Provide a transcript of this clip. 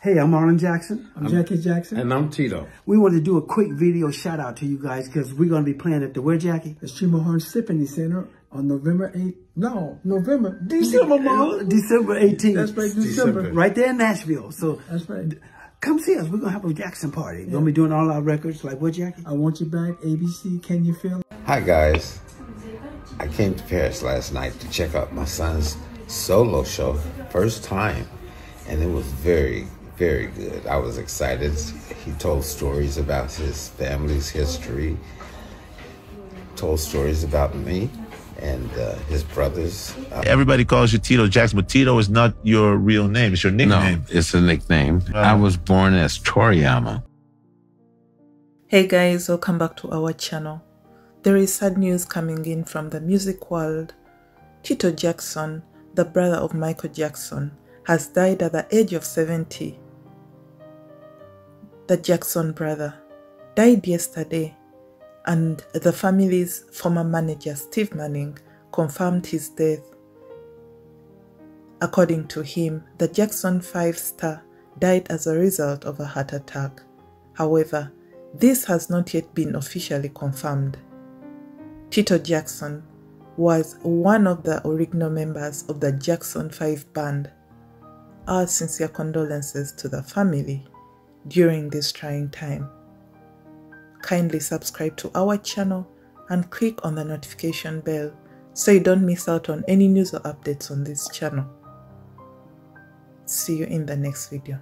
Hey, I'm Marlon Jackson. I'm, Jackie Jackson. And I'm Tito. We want to do a quick video shout out to you guys because we're going to be playing at the where, Jackie? The Schermerhorn Symphony Center on November 8th. No, November. December, Marlon. December 18th. That's right, December. December. Right there in Nashville. So That's right. come see us. We're going to have a Jackson party. We're going to be doing all our records like what, Jackie? I want you back. ABC, can you feel? Hi, guys. I came to Paris last night to check out my son's solo show, first time, and it was very, very good. I was excited. He told stories about his family's history, told stories about me and uh, his brothers. Uh, Everybody calls you Tito Jackson, but Tito is not your real name. It's your nickname. No, it's a nickname. I was born as Toriano. Hey guys, welcome back to our channel. There is sad news coming in from the music world. Tito Jackson, the brother of Michael Jackson, has died at the age of 70. The Jackson brother died yesterday, and the family's former manager, Steve Manning, confirmed his death. According to him, the Jackson 5 star died as a result of a heart attack. However, this has not yet been officially confirmed. Tito Jackson was one of the original members of the Jackson 5 band. Our sincere condolences to the family during this trying time. Kindly subscribe to our channel and click on the notification bell so you don't miss out on any news or updates on this channel. See you in the next video.